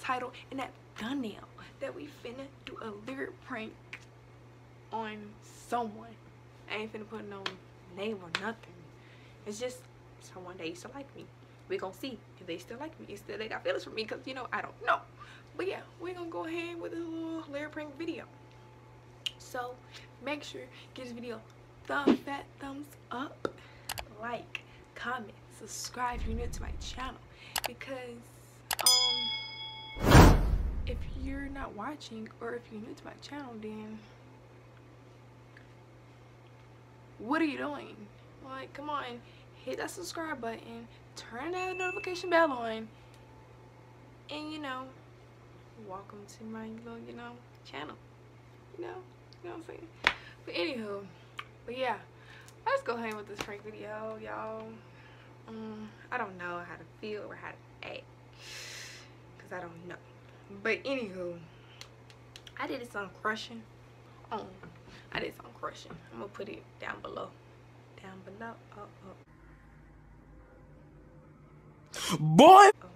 title and that thumbnail that we finna do a lyric prank on someone. I ain't finna put no name or nothing. It's just someone that used to like me. We gonna see if they still like me. If still they got feelings for me because you know I don't know. But yeah, we're gonna go ahead with a little lyric prank video. So make sure give this video thumb that thumbs up, like, comment, subscribe if you're new to my channel because um if you're not watching or if you're new to my channel then what are you doing? Like come on hit that subscribe button, turn that notification bell on, and you know, welcome to my little, you know, channel. You know, you know what I'm saying? But anywho, but yeah, let's go ahead with this prank video, y'all. Um, I don't know how to feel or how to act, cause I don't know. But anywho, I did on crushing. Oh, I did on crushing. I'm gonna put it down below. Down below. Oh, oh. Boy! Oh.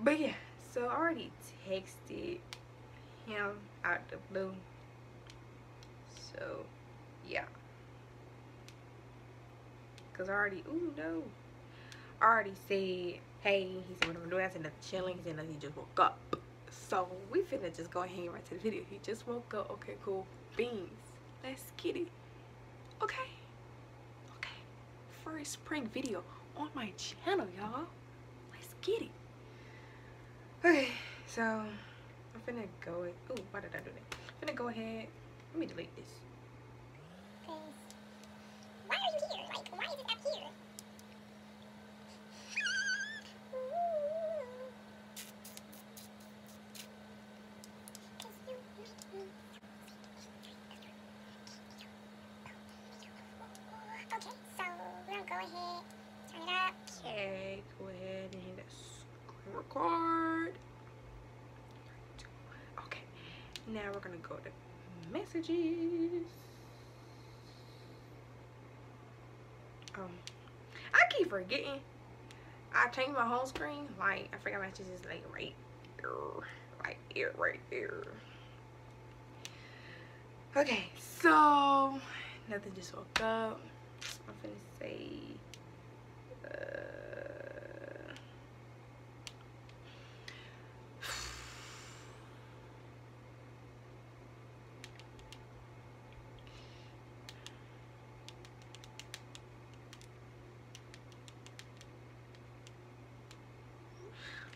But yeah, so I already texted him out the blue. So, yeah. Because I already, ooh, no. I already said, hey, he said, what I'm doing. I said, chilling. He said, he just woke up. So, we finna just go ahead and right to the video. He just woke up. Okay, cool. Beans. Let's get it. Okay. Okay. First prank video on my channel, y'all. Let's get it. Okay, so I'm finna go. Oh, why did I do that? I'm finna go ahead. Let me delete this. Why are you here? Like, why is it up here? Okay, so we're gonna go ahead, turn it up. Okay, go ahead and hit that screen record. Okay, now we're gonna go to messages. Um, I keep forgetting. I changed my home screen. Like I forgot my messages is like right there, right here, right there. Okay, so nothing just woke up. I'm finna say.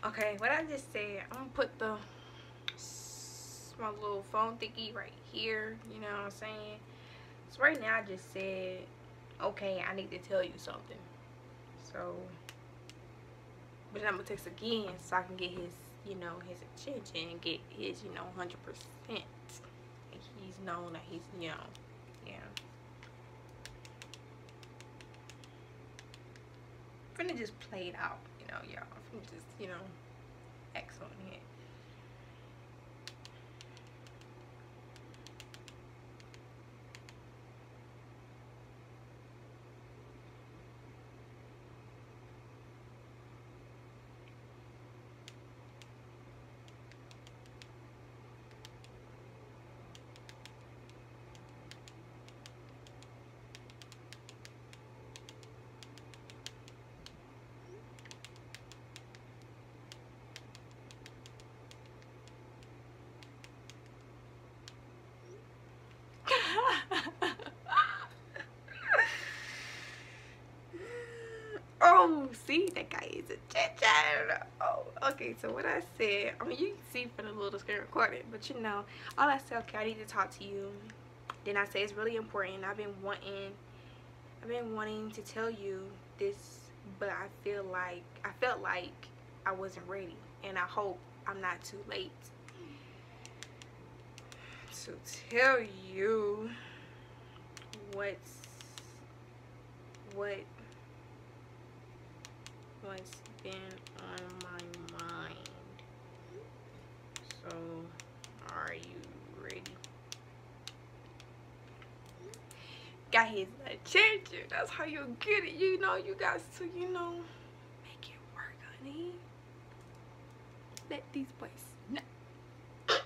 Uh, okay, what I just said, I'm gonna put the my little phone thingy right here. You know what I'm saying? So right now, I just said, okay, I need to tell you something. So, but then I'm gonna text again so I can get his, you know, his attention and get his, you know, 100%. And he's known that he's, you know, yeah. I'm finna just play it out, you know, y'all. I'm just, you know, X on it. Oh, see, that guy is attention. Oh, okay. So what I said, I mean, you can see from the little screen recording, but you know, all I said, okay, I need to talk to you. Then I say it's really important. I've been wanting, I've been wanting to tell you this, but I feel like I felt like I wasn't ready, and I hope I'm not too late to tell you what's what what's been on my mind. So, are you ready? got his attention. That's how you get it. You know, you got to, you know, make it work, honey. Let these boys know.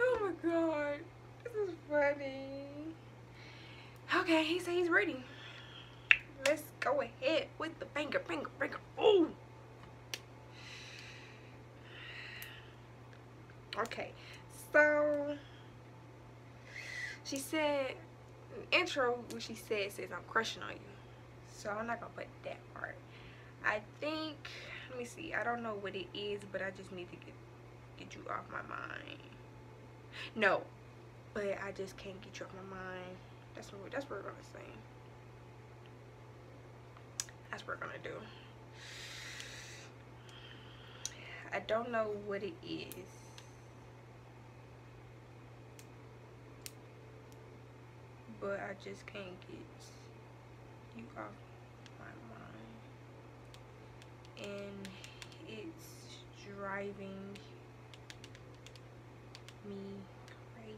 oh my god. This is funny. Okay, he said he's ready. Let's go ahead with the finger, finger, finger. Ooh. Okay, so she said intro what she said says I'm crushing on you. So I'm not gonna put that part. I think let me see, I don't know what it is, but I just need to get get you off my mind. No, but I just can't get you off my mind. That's what that's what we're gonna say. That's what we're gonna do. I don't know what it is. But I just can't get you off my mind. And it's driving me crazy.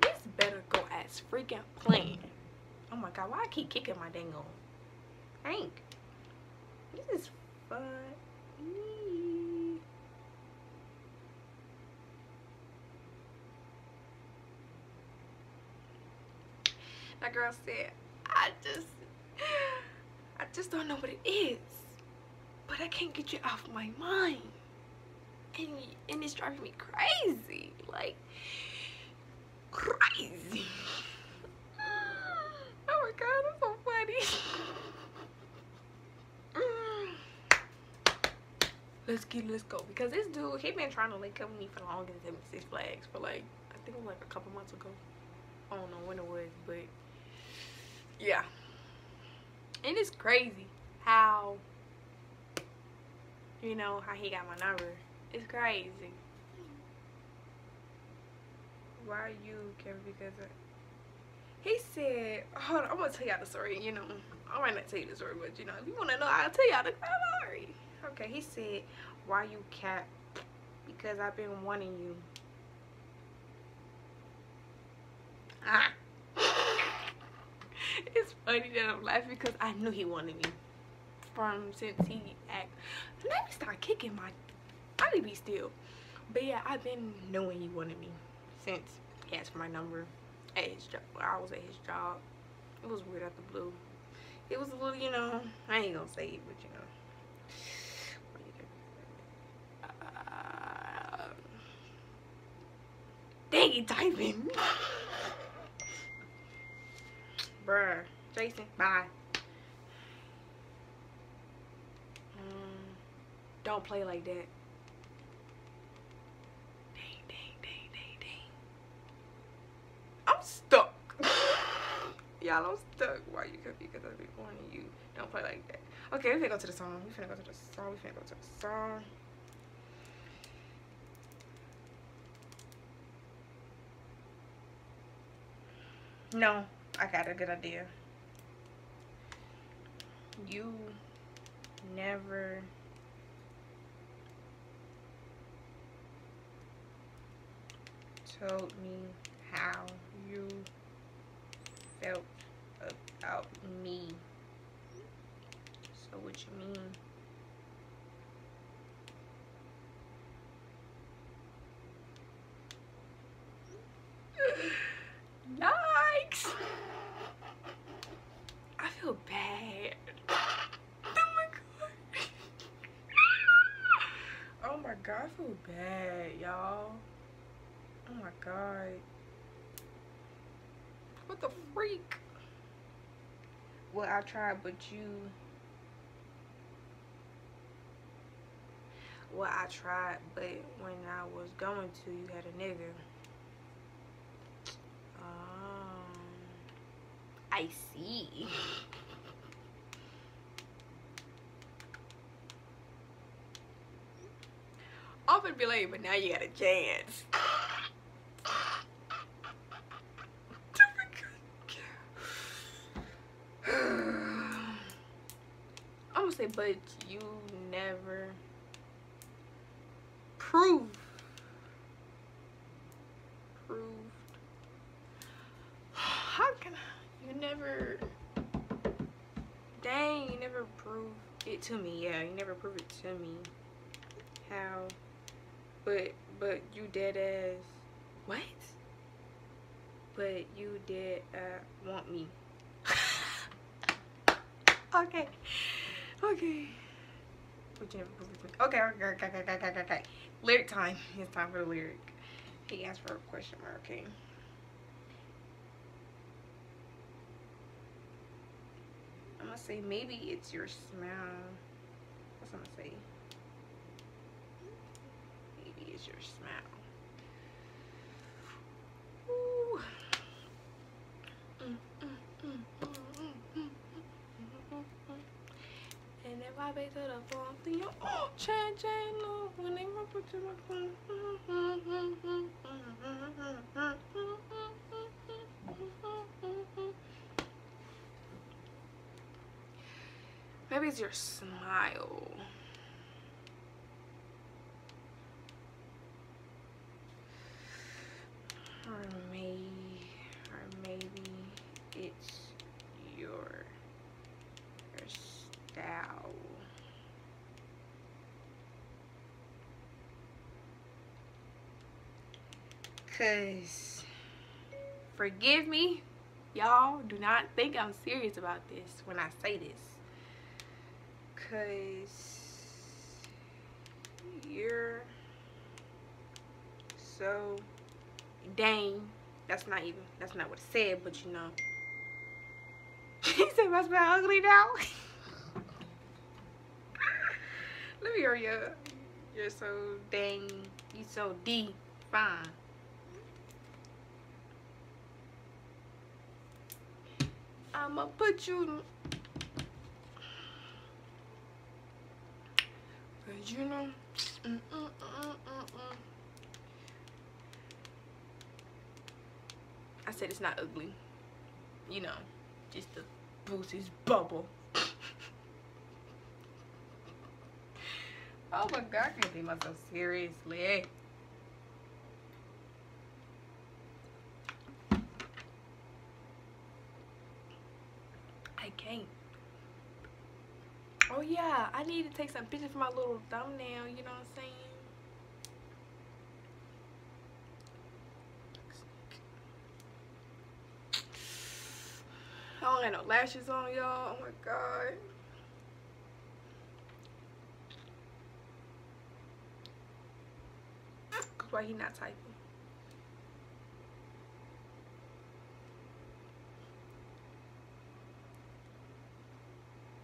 this better go as freaking plain. Oh my god, why I keep kicking my dang on? Hank. This is fun. That girl said, I just, I just don't know what it is. But I can't get you off my mind. And, and it's driving me crazy. Like, crazy. My god, that's so funny. let's get let's go because this dude he been trying to link up with me for longer than Six Flags for like I think it was like a couple months ago. I don't know when it was, but yeah. And it's crazy how you know how he got my number. It's crazy. Why you Kevin because he said, hold on, I'm gonna tell y'all the story, you know. I might not tell you the story, but you know, if you wanna know, I'll tell y'all the story. Okay, he said, why you cap? Because I've been wanting you. Ah. it's funny that I'm laughing because I knew he wanted me from since he act. Let me start kicking my. I need be still. But yeah, I've been knowing he wanted me since he asked for my number at his job. I was at his job. It was weird out the blue. It was a little, you know, I ain't gonna say it, but you know. Uh, dang, he typing. Bruh. Jason, bye. Um, don't play like that. Dang, dang, dang, dang, dang. I'm stuck. Y'all, I'm stuck. Why you confused? Because I've been warning you. Don't play like that. Okay, we finna go to the song. We finna go to the song. We finna go to the song. No, I got a good idea. You never told me how you felt about me. So what you mean? Yikes! I feel bad. Oh my god. oh my god, I feel bad, y'all. Oh my god. What the freak? Well, I tried, but you. Well, I tried, but when I was going to, you had a nigga. Um, I see. I'm gonna be late, but now you got a chance. Say, but you never prove proved. How can I? You never. Dang, you never proved it to me. Yeah, you never proved it to me. How? But but you dead as what? But you did uh want me. okay. Okay. Okay, okay, okay, okay, okay, okay. Lyric time. It's time for the lyric. He asked for a question mark, okay. I'm gonna say maybe it's your smile. What's I'm gonna say? Maybe it's your smile. baby to the oh, no. When they my phone. Maybe it's your smile. Cause forgive me, y'all do not think I'm serious about this when I say this. Cause you're so dang. That's not even that's not what it said, but you know. He said my smile ugly now. Let me hurry up. You're so dang. You so D fine. I'ma put you. Cause you know. Mm, mm, mm, mm, mm. I said it's not ugly. You know, just the boost his bubble. oh my god, I can't take myself seriously. I can't. Oh I need to take some pictures for my little thumbnail, you know what I'm saying? I don't have no lashes on, y'all. Oh my god. Cause why he not typing?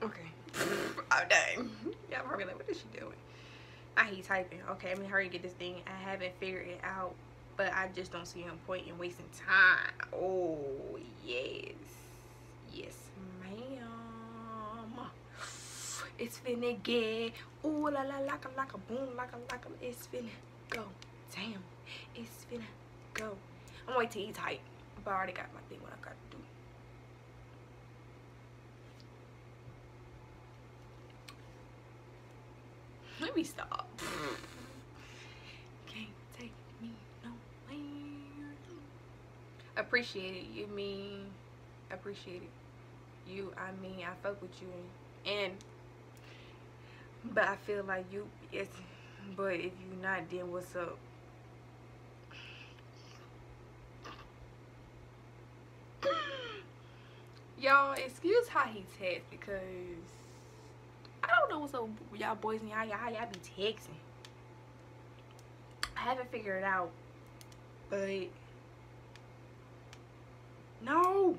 Okay. Dang. Y'all probably like, what is she doing? I he typing. Okay, let me hurry get this thing. I haven't figured it out, but I just don't see no point in wasting time. Oh yes. Yes, ma'am. It's finna get ooh la la like a like a boom like a like a it's finna go. Damn. It's finna go. I'm waiting till he type. But I already got my thing what I gotta do. Let me stop. Can't take me nowhere. Appreciate it. You mean appreciate it. You, I mean, I fuck with you, and, but I feel like you. It's, but if you not, then what's up? Y'all, excuse how he texts because don't know what's up with y'all boys and y'all, y'all, be texting. I haven't figured it out, but no,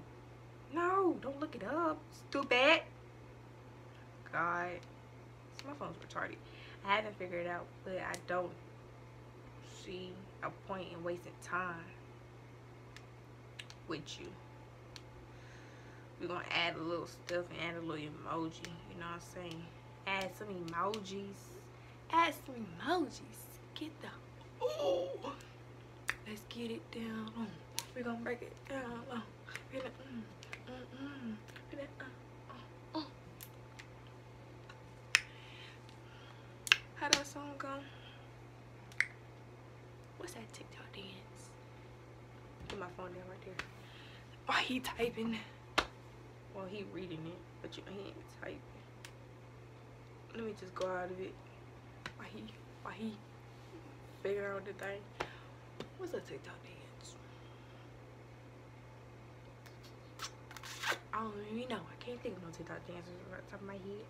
no, don't look it up, stupid. God, my phone's retarded. I haven't figured it out, but I don't see a point in wasting time with you. We're gonna add a little stuff and add a little emoji, you know what I'm saying? Add some emojis. Add some emojis. Get the ooh. Let's get it down. We're gonna break it down. Oh, we're gonna, mm, mm, mm, we're gonna, uh, uh, uh. how that song go? What's that TikTok dance? Get my phone down right there. Why he typing? Well, he reading it, but you ain't typing. Let me just go out of it. Why he? Why he? Figure out the thing. What's a TikTok dance? I don't even know. I can't think of no TikTok dances right top of my head.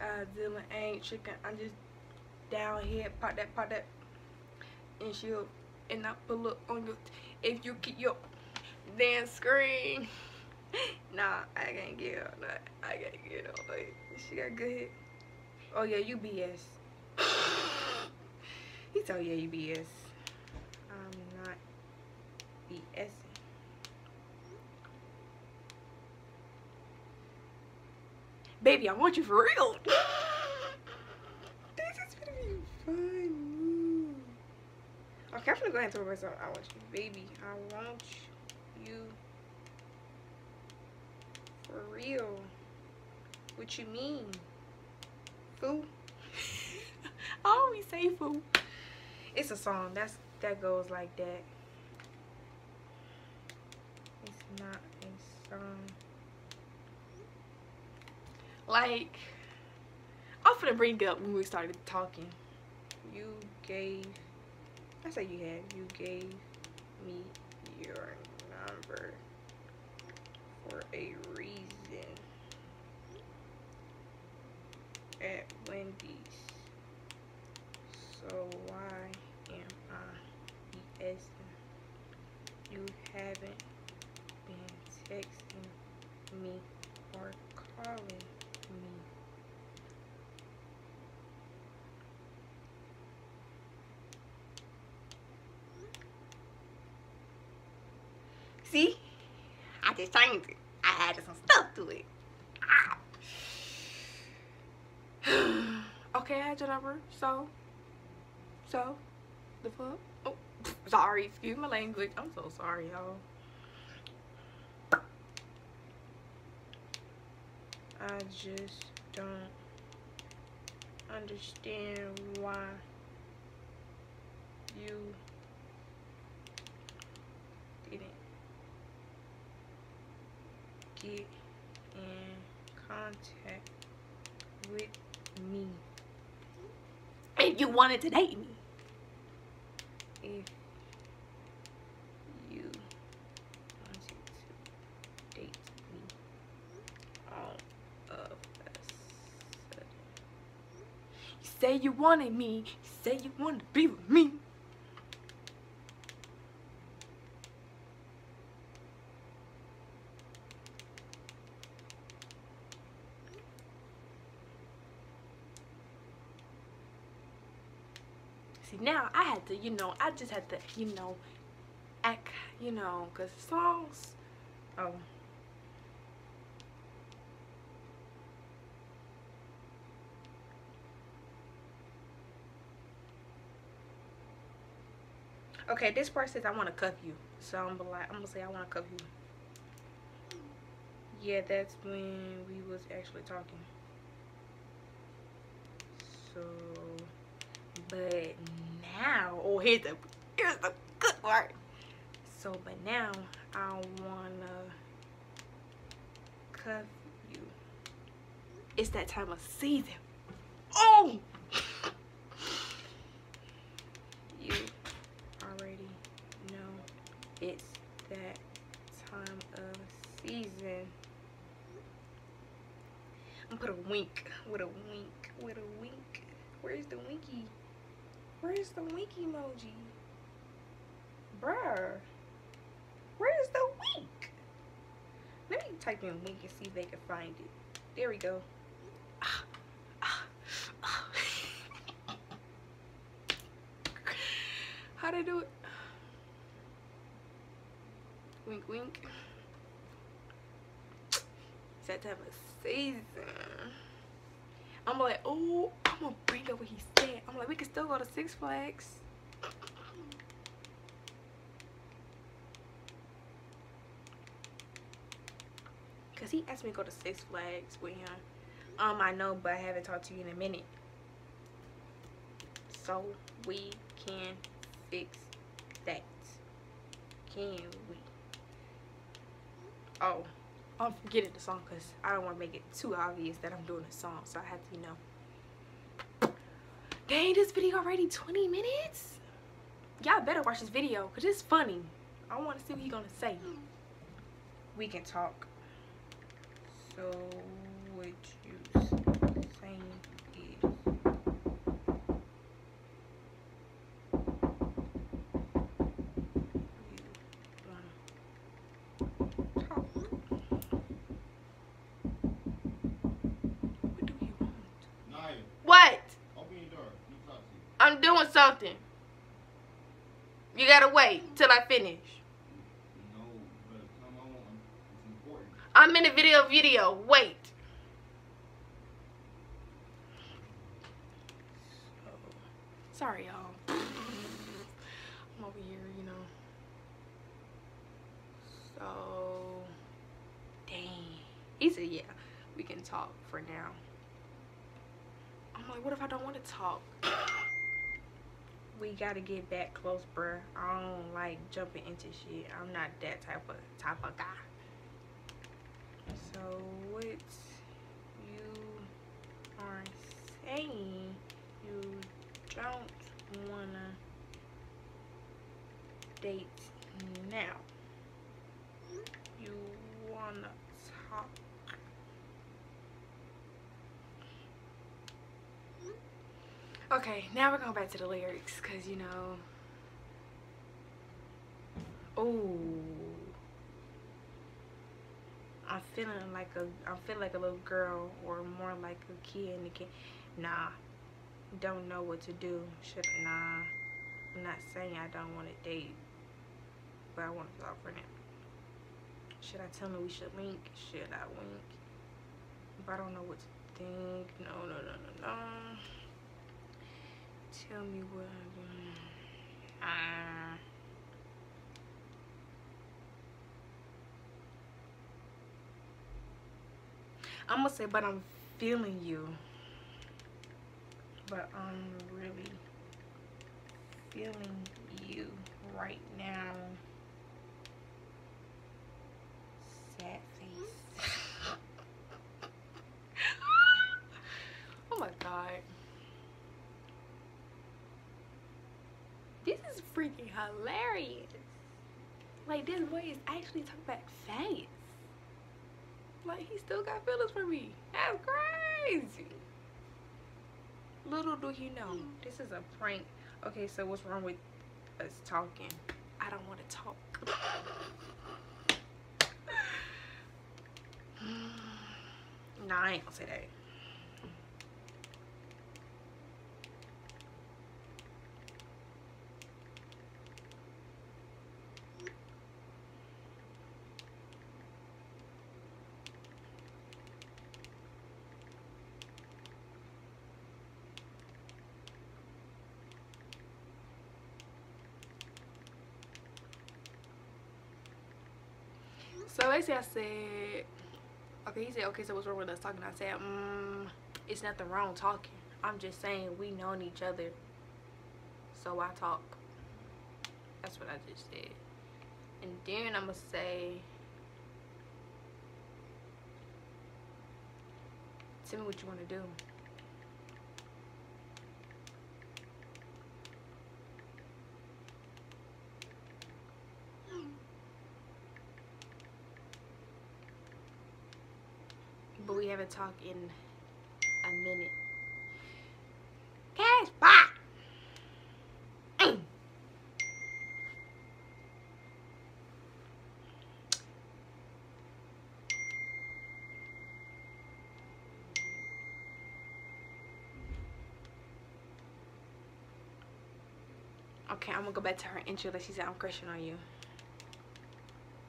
Godzilla ain't chicken. I'm just down here, pop that, pop that, and she'll and I pull up on you if you keep your dance screen. nah, I can't get her. Nah, I can't get her. Like, she got good. Oh yeah, you BS. he told yeah, you BS. I'm not BSing. Baby, I want you for real. this is gonna be fun. Okay, I'm gonna go ahead and tell myself I want you. Baby, I want you for real. What you mean? Fool? I always say fool. It's a song. That's that goes like that. It's not a song. Like, I'm gonna bring up when we started talking. You gave, I say you had, you gave me your number for a reason at Wendy's. So why am I BSing? You haven't been texting me or calling me. See? It. I added some stuff to it. Okay, I had your number. So, so, the fuck? Oh, sorry. Excuse my language. I'm so sorry, y'all. I just don't understand why you didn't get in contact with me. If you wanted to date me. If you wanted to date me all of a sudden. You say you wanted me. You say you wanted to be with me. See, now I had to, you know, I just had to, you know, act, you know, because songs, oh. Okay, this part says I want to cuff you. So I'm gonna, like, I'm gonna say I want to cuff you. Yeah, that's when we was actually talking. So, but now, oh, here's the, here's the good part. So, but now I wanna cuff you. It's that time of season. Oh! you already know it's that time of season. I'm gonna put a wink with a wink with a wink. Where's the winky? Where's the wink emoji? Bruh. Where's the wink? Let me type in wink and see if they can find it. There we go. Ah, ah, ah. How they do it? Wink, wink. It's that type of season. I'm like, oh, I'm gonna bring up what he said. I'm like, we can still go to Six Flags. Cause he asked me to go to Six Flags with him. Um, I know, but I haven't talked to you in a minute. So we can fix that. Can we? Oh, I'm forgetting the song because I don't want to make it too obvious that I'm doing a song. So I have to, you know. Dang, this video already 20 minutes? Y'all better watch this video because it's funny. I want to see what he gonna say. We can talk. So what you saying is you wanna talk. What do you want? Naya, What? open your door. Let me talk to you. I'm doing something. You gotta wait till I finish. No, but come on. It's important. I'm in a video video. Wait. Sorry, y'all. I'm over here, you know. So, dang. He said, yeah, we can talk for now. I'm like, what if I don't want to talk? We gotta get back close, bruh. I don't like jumping into shit. I'm not that type of type of guy. So what you are saying you don't wanna date now. You wanna talk. Okay, now we're going back to the lyrics because you know. Oh. I'm feeling like a I'm feeling like a little girl or more like a kid and kid. Nah. Don't know what to do. Should nah. I'm not saying I don't want to date. But I want to talk for now. Should I tell him we should link? Should I wink? But I don't know what to think. No, no, no, no, no. Tell me what I'm doing. Ah. I'm gonna say, but I'm feeling you. But I'm really feeling you right now. Sad face. oh my god. This is freaking hilarious. Like this boy is actually talking about face. Like he still got feelings for me. That's crazy. Little do he know, this is a prank. Okay, so what's wrong with us talking? I don't want to talk. nah, I ain't gonna say that. So basically I said, okay, he said, okay, so what's wrong with us talking? I said, mm, it's nothing wrong talking. I'm just saying we known each other, so I talk. That's what I just said. And then I'm gonna say, tell me what you want to do. but we haven't talked in a minute. Cash. Mm. Okay, I'm gonna go back to her intro that she said I'm crushing on you.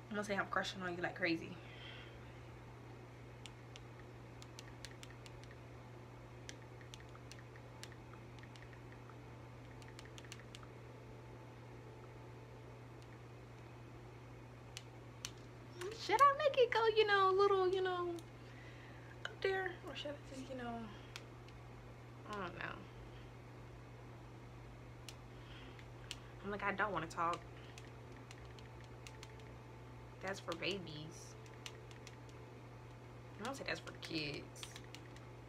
I'm gonna say I'm crushing on you like crazy. should I make it go, you know, a little, you know, up there? Or should I just, you know, I don't know. I'm like, I don't want to talk. That's for babies. I don't say that's for kids.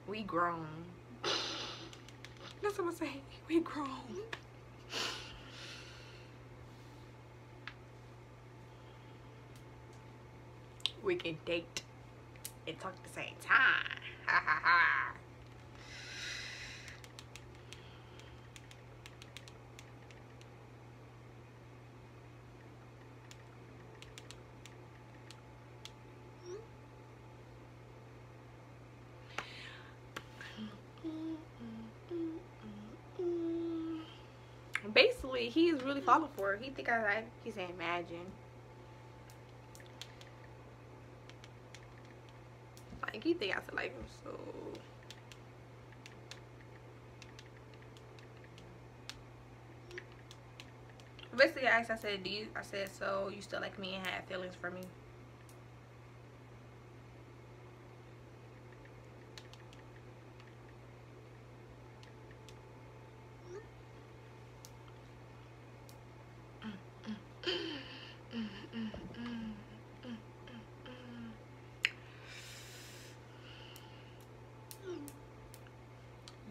We grown. That's what I'm saying. We grown. We can date and talk at the same time. Basically, he is really falling for her. He think I like. He's saying imagine. Like he think I said like him so. Basically, I asked. I said, "Do you?" I said, "So you still like me and have feelings for me?"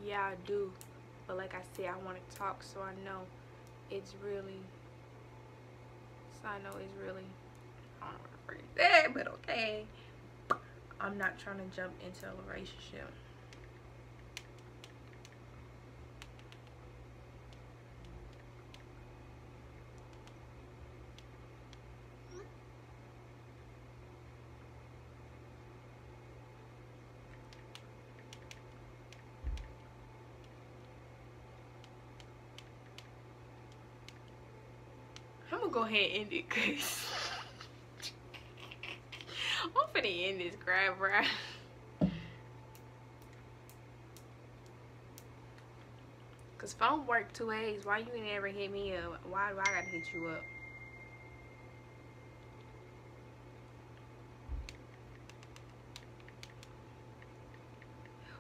Yeah, I do. But like I said, I want to talk so I know it's really. So I know it's really. I don't know what said, but okay. I'm not trying to jump into a relationship. Ahead and end it because I'm finna end this grab, bruh. Cause phone work two ways. Why you ain't ever hit me up? Why do I gotta hit you up?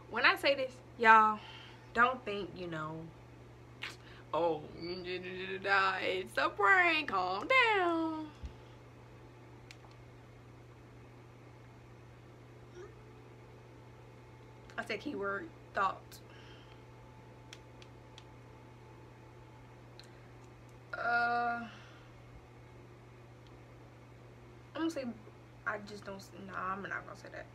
When I say this, y'all, don't think, you know, oh, it's a prank. Calm down. I said keyword thought. Uh, I'm gonna say I just don't. Nah, I'm not gonna say that.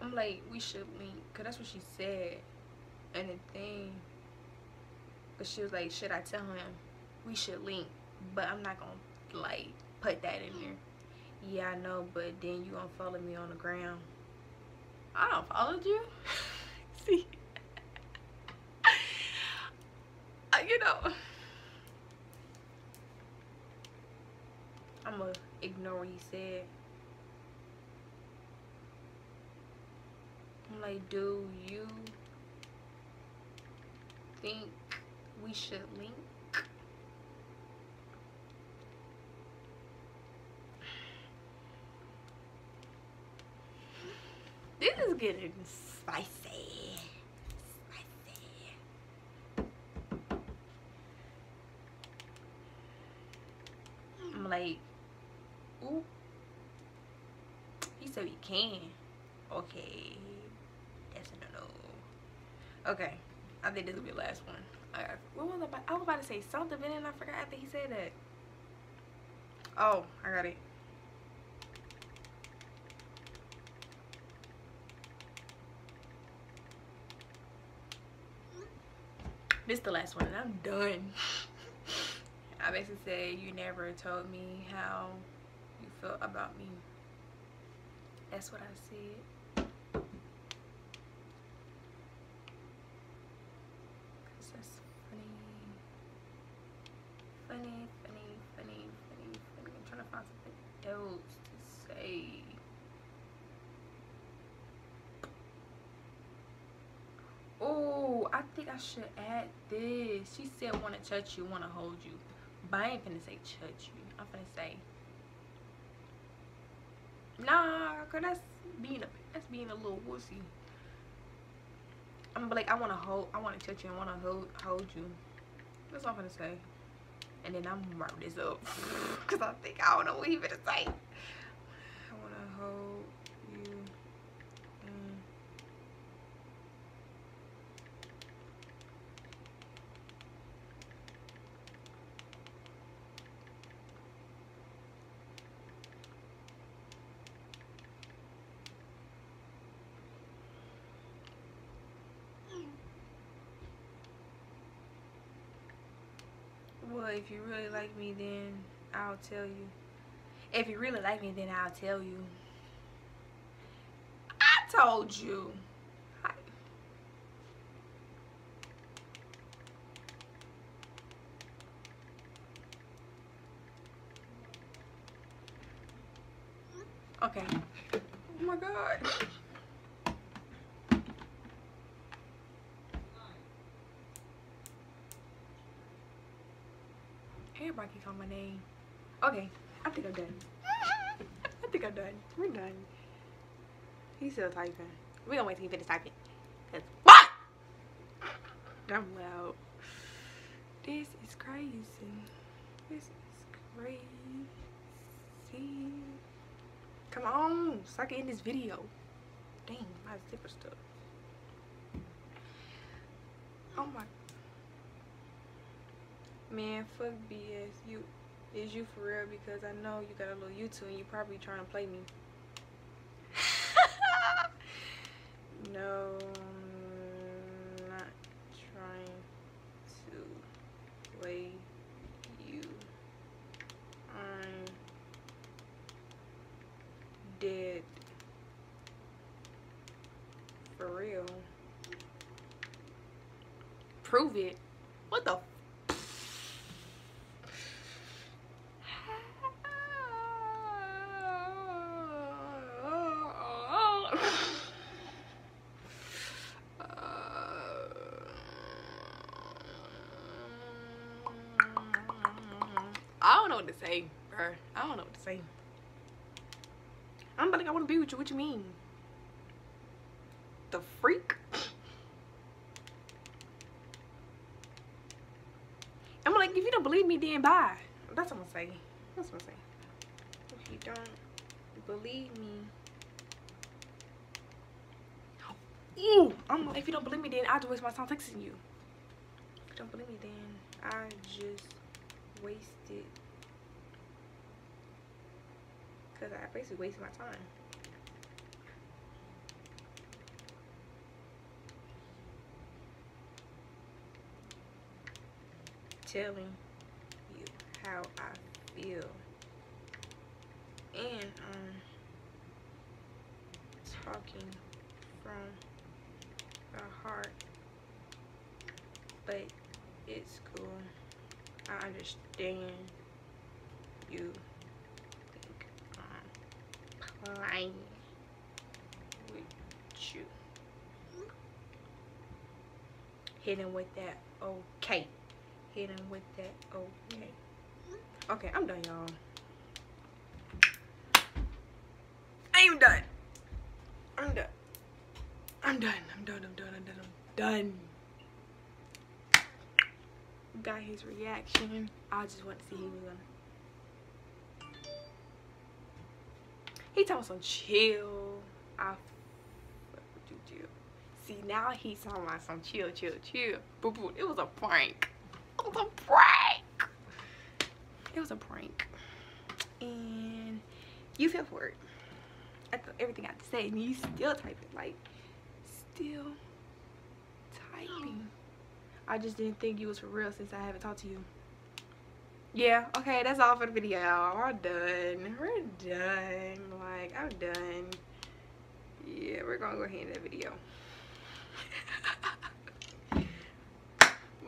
I'm like, we should link, cause that's what she said, and the thing, she was like, should I tell him we should link? But I'm not gonna like put that in there. Yeah, I know, but then you gonna follow me on the ground. I don't follow you. See, Uh, you know, I'm gonna ignore what he said. Like, do you think we should link? This is getting spicy. I'm like, ooh. He said he can. Okay. That's a no. Okay. I think this will be the last one. What was I about? I was about to say something, but then I forgot after he said that. Oh, I got it. This is the last one, and I'm done. I basically said you never told me how you felt about me. That's what I said. Cause that's funny. Funny, funny, funny, funny, funny. I'm trying to find something else to say. Oh, I think I should add this. She said wanna touch you, wanna hold you. But I ain't finna say touch you. I'm finna say Nah, cause that's being a that's being a little wussy. I'm gonna be like I wanna hold I wanna touch you, I wanna hold hold you. That's all I'm gonna say. And then I'm gonna this up. Cause I think I don't know what he gonna say. I wanna hold you and Well, if you really like me, then I'll tell you. If you really like me, then I'll tell you. I told you. Okay. Oh my god. Everybody can call my name. Okay, I think I'm done. I think I'm done. We're done. He's still typing. We're gonna wait till he finish typing. Cause what? I'm loud. This is crazy. This is crazy. Come on, so I can end this video. Dang, my zipper stuck. Oh my Man, fuck BS. You is you for real? Because I know you got a little YouTube and you probably trying to play me. no, not trying to play you. I'm dead. For real. Prove it. What the I don't know what to say, bro. I don't know what to say. I'm like, I want to be with you. What you mean? The freak? I'm like, if you don't believe me, then bye. That's what I'm gonna say. That's what I'm saying. If you don't believe me. Ooh, I'm if you don't believe me, then I just waste my time texting you. If you don't believe me, then I just wasted. Because I basically wasted my time. Telling you how I feel. And um talking from the heart. But it's cool. I understand you I'm with you. Hitting with that okay. Hitting with that okay. Okay, I'm done, y'all. I am done. I'm done. I'm done. I'm done. I'm done. I'm done. I'm done. Got his reaction. I just want to see he was gonna. He talking some chill. I fuck with chill. See now he's talking about some chill, chill, chill. Boo boo. It was a prank. It was a prank. It was a prank. And you feel for it. After everything I had to say, and you still typing like still typing. Oh. I just didn't think you was for real since I haven't talked to you. Yeah, okay, that's all for the video. We're done. We're done. Like, I'm done. Yeah, we're gonna go ahead and end the video.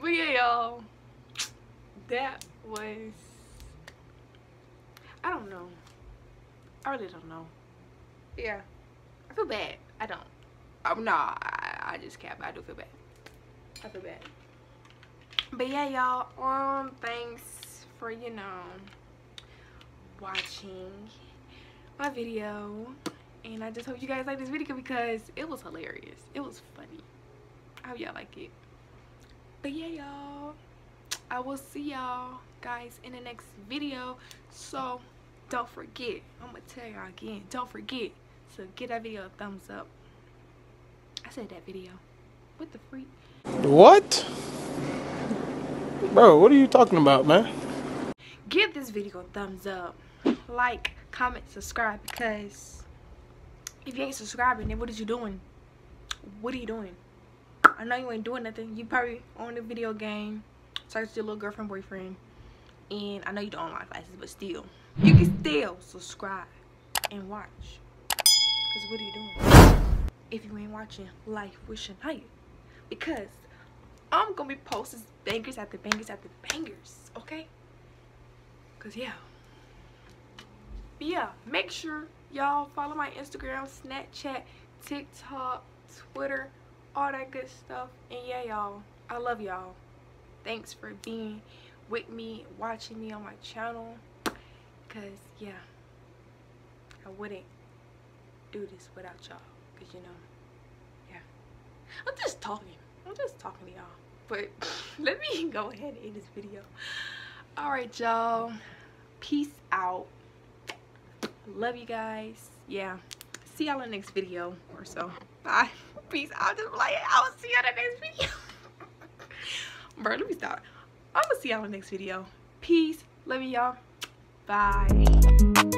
but yeah, y'all. That was I don't know. I really don't know. Yeah. I feel bad. I don't. Nah, I, I just cap. I do feel bad. I feel bad. But yeah, y'all. Um, thanks for you know watching my video, and I just hope you guys like this video because it was hilarious. It was funny. I hope y'all like it. But yeah, y'all. I will see y'all guys in the next video. So don't forget. I'm gonna tell y'all again. Don't forget to give that video a thumbs up. I said that video. What the freak? What? Bro, what are you talking about, man? Give this video a thumbs up like comment subscribe because if you ain't subscribing then what is you doing? What are you doing? I know you ain't doing nothing. You probably on the video game search your little girlfriend boyfriend and i know you don't online classes but still you can still subscribe and watch. Because what are you doing? If you ain't watching life with Shaniya because i'm gonna be posting bangers after bangers after bangers okay Cause yeah. But yeah, make sure y'all follow my Instagram, Snapchat, TikTok, Twitter, all that good stuff. And yeah, y'all, I love y'all. Thanks for being with me, watching me on my channel. Cause yeah, I wouldn't do this without y'all. Cause you know, yeah. I'm just talking. I'm just talking to y'all. But let me go ahead and end this video all right y'all. Peace out. Love you guys. Yeah. See y'all in the next video or so. Bye. Peace out. Just like i'll see y'all in the next video. Bro let me stop. I'm gonna see y'all in the next video. Peace. Love you y'all. Bye